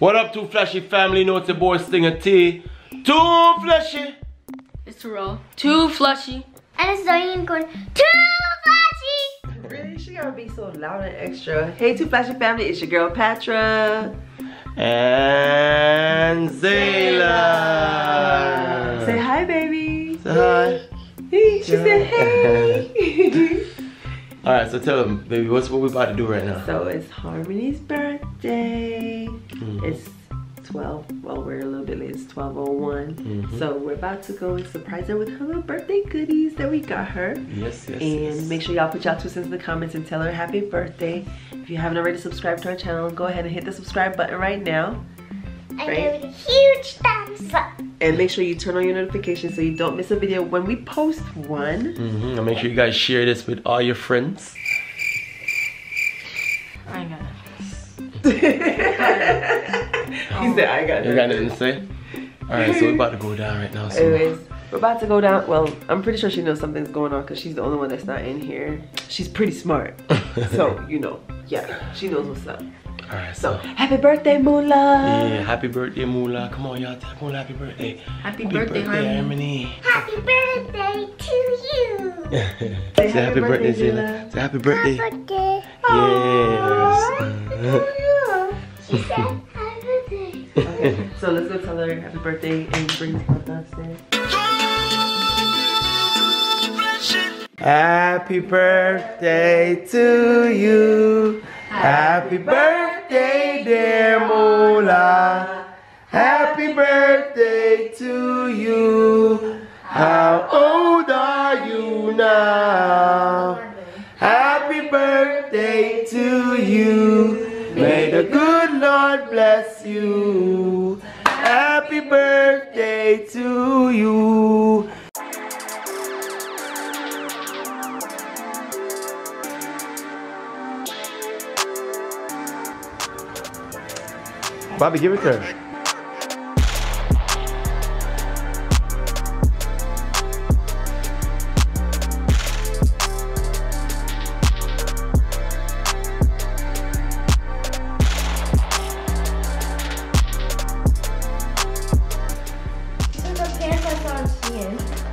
What up, 2Flashy family? Know it's your boy Stingah Tee. Too Flashy. It's Terrell. Too flushy. And it's Diane going too flashy. Really? She gotta be so loud and extra. Hey, 2Flashy family, it's your girl Patra. And Zayla. Say hi, baby. Say hi. Hey, she said hey. Alright, so tell them, baby, what's what we about to do right now? so it's Harmonie's birthday. Mm-hmm. It's 12. Well, we're a little bit late. It's 12:01. Mhm. So we're about to go and surprise her with her little birthday goodies that we got her. Yes, yes, And yes. make sure y'all put y'all two cents in the comments and tell her happy birthday. If you haven't already subscribed to our channel, go ahead and hit the subscribe button right now. And Right. give it a huge thumbs up. And make sure you turn on your notifications so you don't miss a video when we post one. Mm-hmm. And make sure you guys share this with all your friends. I ain't got He said, I got You it. got nothing to say? Alright, so we're about to go down right now. So Anyways, we're about to go down. Well, I'm pretty sure she knows something's going on because she's the only one that's not in here. She's pretty smart. so, you know, yeah, she knows what's up. Alright, So, so happy birthday, Mulah. yeah, happy birthday, Mulah. Come on, y'all. Tell Mulah happy birthday. Happy birthday, Harmonie. Happy birthday to you. Say happy birthday, Zayla. Say happy birthday. Happy birthday. Yes. Okay, so let's go tell her happy birthday and bring this downstairs. Happy birthday to you. Happy birthday, dear Mulah. Happy birthday to you. How old are you now? Happy birthday to you. May the good Lord bless you. Happy birthday to you. Bobby, give it to her.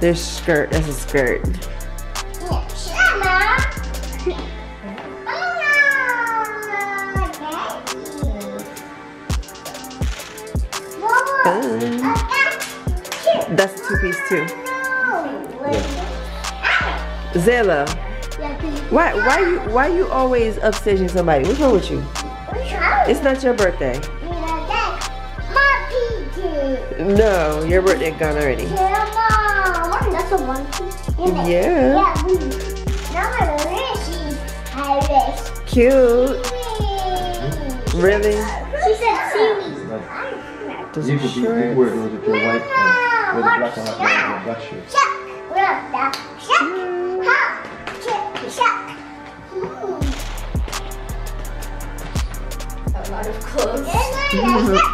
There's skirt. That's a skirt. Yeah, That's a two piece too. Zayla, why why you why you always upstaging somebody? What's wrong with you? It's not your birthday. No, your birthday gone already. That's a one piece. isn't? Yeah. Yeah. blue. Now my she's Irish. Cute. Really? She said seaweed. Those You are could, you short. could wear with your white um, with a black and white black shirt. Shuck. Look, that. Shuck. Ha. Chip. Shuck. Hmm. A lot of clothes.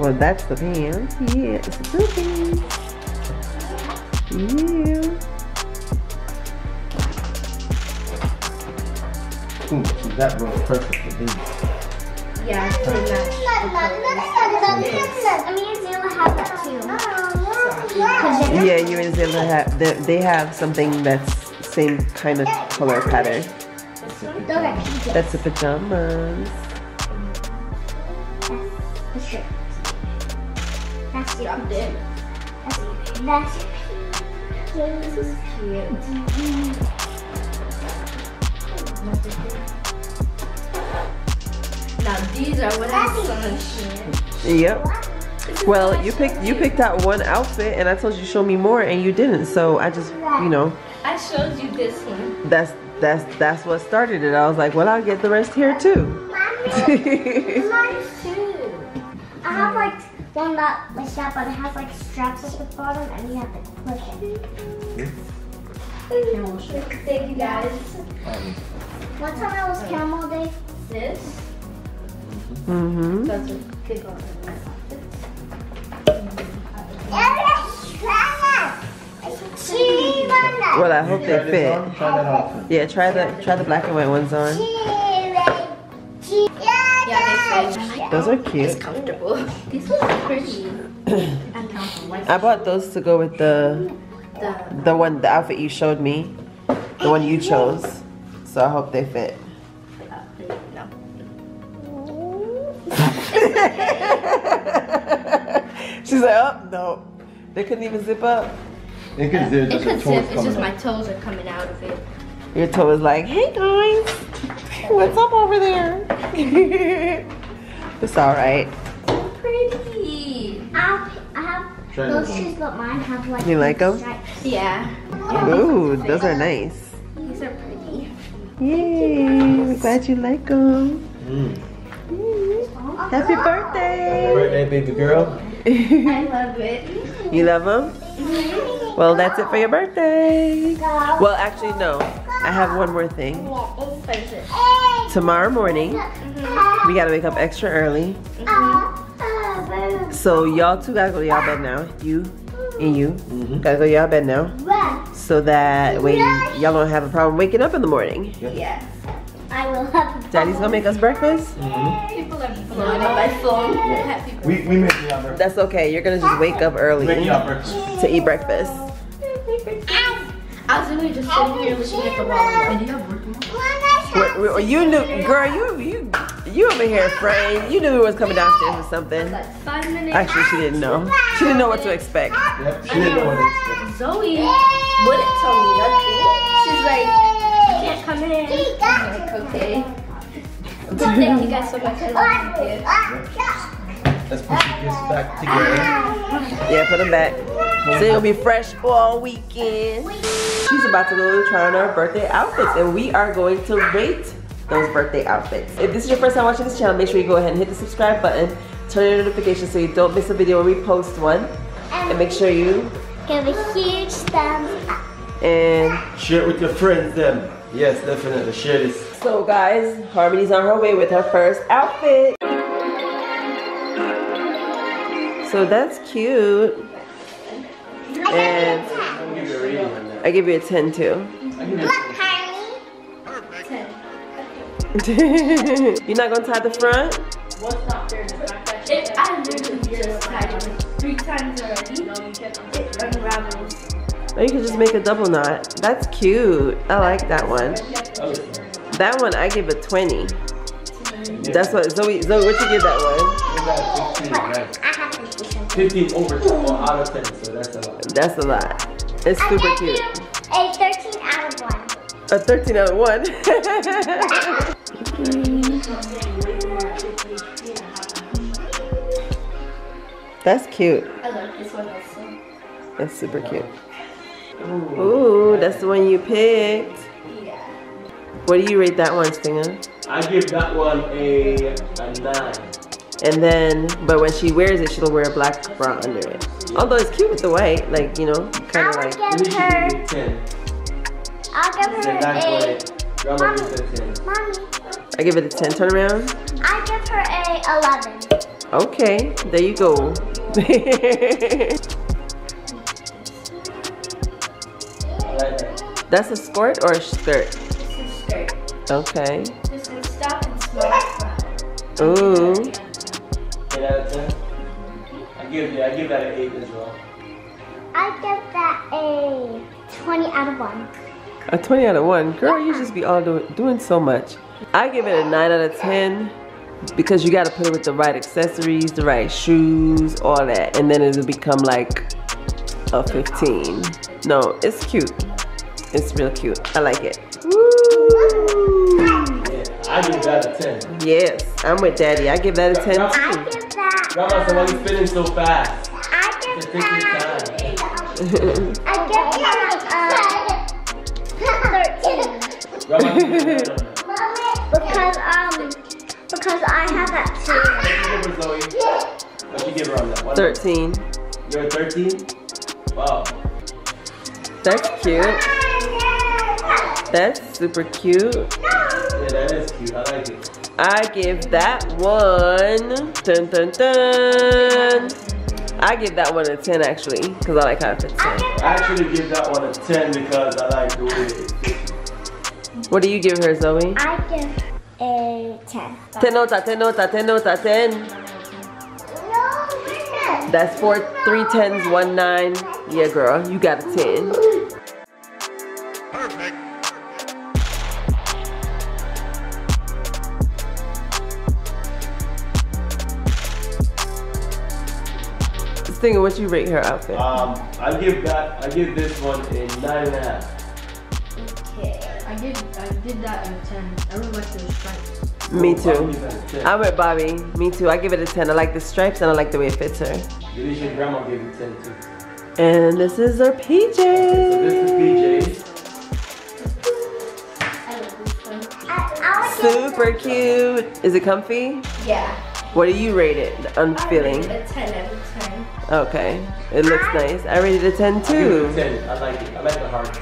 Well, that's the pants. Yeah, it's a two piece. Yeah. Ooh, see, that was perfect for these. Yeah, it's pretty much. I mean, Zilla had that too. Yeah, you and Zilla have they, they have something that's same kind of color pattern. Those are PJs. That's the pajamas. That's the Dropped it. That's that's This is cute. Now these are what I saw on Yep. Well, you picked you picked that one outfit, and I told you show me more, and you didn't. So I just, you know, I showed you this one. that's that's that's what started it. I was like, well, I'll get the rest here too. Mommy, mine too. I have like one that like that, but it has like straps at the bottom, and you have to push it. Thank you guys. Um, One time I was camel day. This. mm-hmm. That's a big one. Well, I hope they fit. on? Try that outfit. Yeah, try the try the black and white ones on. Fit. Those are cute. It's comfortable. These look pretty. I bought those to go with the the the one the outfit you showed me, the one you chose. So I hope they fit. no. She's like, oh no, they couldn't even zip up. It could zip, It just could zip. toes It's coming just my toes are coming out of it. Your toe is like, hey guys, what's up over there? it's all right. So Pretty. I have, I have those this. shoes, but mine have like You like 'em? stripes. Yeah. Ooh, those are nice. These are pretty. Yay! We're glad you like them. Mm. Happy birthday! Happy birthday, baby girl. I love it. you love them? Well, that's it for your birthday. Well, actually, no. I have one more thing. What is it? Tomorrow morning, mm-hmm. we gotta wake up extra early. Mm-hmm. So y'all two gotta go to y'all bed now. You and you mm-hmm. gotta go to y'all bed now. So that way y'all don't have a problem waking up in the morning. Yes. I will have Daddy's gonna make us breakfast. People are blowing up my phone. We, we make you our birthday. That's okay. You're gonna just wake up early Make you our birthday. to eat breakfast. I was literally just sitting here looking at the wall. Wait, wait, You knew, girl. You you you over here, Frank. You knew we was coming downstairs or something. Like. Actually, she didn't know. She didn't know what to expect. Yep, she didn't know what to expect. Zoe wouldn't tell me nothing. She's like, you can't come in. I'm like, okay. But thank you guys so much. I love you. Let's put your gifts back together. Yeah, put them back. So it'll be fresh all weekend. She's about to go try on our birthday outfits, and we are going to rate those birthday outfits. If this is your first time watching this channel, make sure you go ahead and hit the subscribe button, turn on notifications so you don't miss a video when we post one, and make sure you Give a huge thumbs up. and Share it with your friends then. Yes, definitely. Share this. So guys, Harmonie's on her way with her first outfit. So that's cute. And I'll give you a rating on that. I give you a 10 too. Look, Harley. You're not gonna tie the front? It, I literally just tried it three times already. It unravels. Or you could just make a double knot. That's cute. I like that one. That one I give a 20. That's what Zoe Zoe what you give that one? 15, right? I have 50 cents. 15 over 10 out of 10, so that's a lot. That's a lot. It's super I cute. a 13 out of 1. A 13 out of 1. That's cute. I love this one also. That's super cute. Ooh, that's the one you picked. Yeah. What do you rate that one, Stingah? I give that one a, a 9. And then, but when she wears it, she'll wear a black bra under it. Although it's cute with the white, like, you know, kind of I'll like. give Maybe she her, give it 10. I'll give her a, for it. Grandma gives it 10. mommy, I give it a 10 turn around. I give her a 11. Okay, there you go. I like that. That's a skirt or a skirt? This is skirt. Okay. This is stop and small front. Ooh. Give, yeah, I give that an 8 as well. I give that a 20 out of 1. A 20 out of 1. Girl, you just be all do- doing so much. I give it a 9 out of 10 because you got to put it with the right accessories, the right shoes, all that. And then it'll become like a 15. No, it's cute. It's real cute. I like it. Woo! Yeah, I give that a 10. Yes, I'm with daddy. I give that a 10 I too. Give that, Grandma, so why you spinning so fast? I give Just take your that, time. I give that, uh, 13. Grandma, give me that number. Because, um, because I have that too. What you give her, Zoe? What you give her on that one? 13. You're 13? Wow. That's cute. That's super cute. Yeah, that is cute. I like it. I give that one. Dun dun dun. I give that one a 10 actually, because I like how it fits in. I actually give that one a 10 because I like the way it fits. What do you give her, Zoe? I give a 10. 10 nota, 10 nota, 10 nota, 10. No, Brenda. That's four, three tens, one nine. Yeah, girl, you got a 10. Stingah, what you rate her outfit? Um, I give that. I give this one a nine and a half. Okay. I did I did that a 10. I really like the stripes. Me I'll too. give that a 10. I'm with Bobby. Me too. I give it a 10. I like the stripes and I like the way it fits her. Delisha grandma gave it ten too. And this is our PJ. So this is PJ's. I love this one. I, I would Super cute. Is it comfy? Yeah. What do you rate it? I'm I feeling. rate it a 10 out of 10. Okay. It looks nice. I rated a 10 Give it a too. ten. I like it. I like the hearts.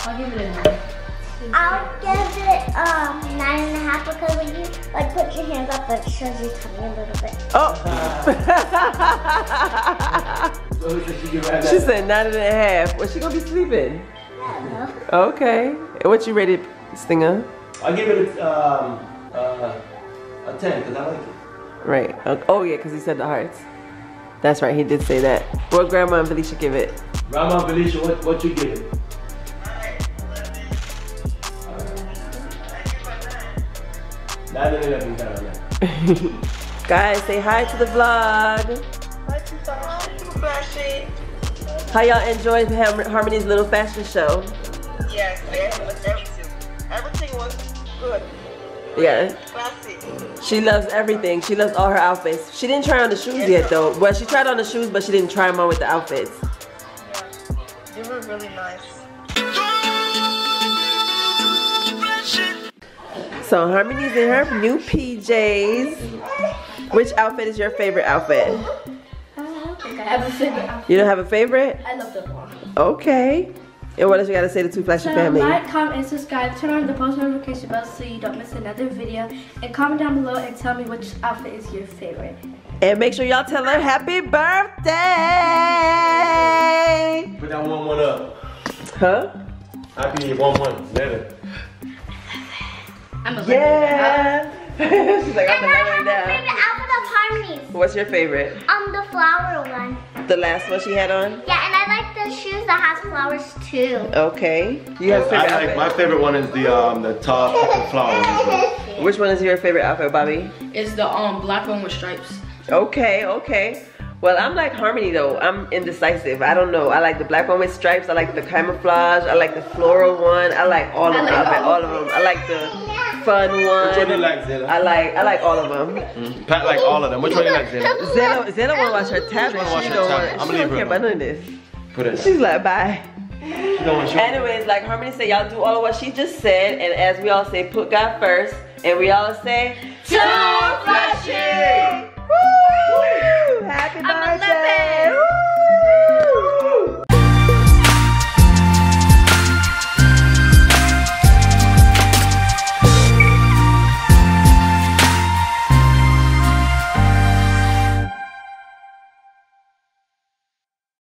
I'll give it a 9. I'll give it um nine and a half because when you like put your hands up, it shows your tummy a little bit. Oh. So said she give it she said nine and a half. Was she gonna be sleeping? Yeah, Okay. What you rated, Stingah? I give it a, um, uh, a ten because I like it. Right. Oh yeah, because he said the hearts. That's right. He did say that. What Grandma and Felicia give it? Grandma Felicia, what what you give it? Nine and eleven down on that. Guys, say hi to the vlog. How y'all enjoyed Har- Harmonie's little fashion show? Yes, everything. Everything was good. Yeah. She loves everything. She loves all her outfits. She didn't try on the shoes yet though. Well, she tried on the shoes, but she didn't try them on with the outfits. They were really nice. So Harmonie's in her new PJs. Which outfit is your favorite outfit? I don't think I have a favorite outfit. You don't have a favorite? I love them all. Okay. And what else you gotta say to 2Flashy So Family? like, comment, and subscribe. Turn on the post notification bell so you don't miss another video. And comment down below and tell me which outfit is your favorite. And make sure y'all tell her happy birthday! Put that one one up. Huh? Happy one one. Eleven. I'm a Yeah! She's like, I'm And I have lay a favorite outfit of Harmonie's. What's your favorite? Um, the flower one. The last one she had on? Yeah, and I like the shoes that has flowers too. Okay. You have favorite I like outfit? my favorite one is the um the top with the flowers. Which one is your favorite outfit, Bobby? It's the um black one with stripes. Okay, okay. Well, I'm like Harmonie though. I'm indecisive. I don't know. I like the black one with stripes. I like the camouflage. I like the floral one. I like all of them. I like all of them. I like the fun one. Which one you like, Zilla? I like I like all of them. Mm-hmm. Pat like all of them. Which one you like, Zena? Zena, Zena wanna watch her tablet. wanna watch She her don't, tablet. want, I'ma she leave don't her care about alone. none of this. Put it. She's like, bye. She don't want you. Anyways, like Harmonie said, y'all do all of what she just said, and as we all say, put God first, and we all say, 2Flashy!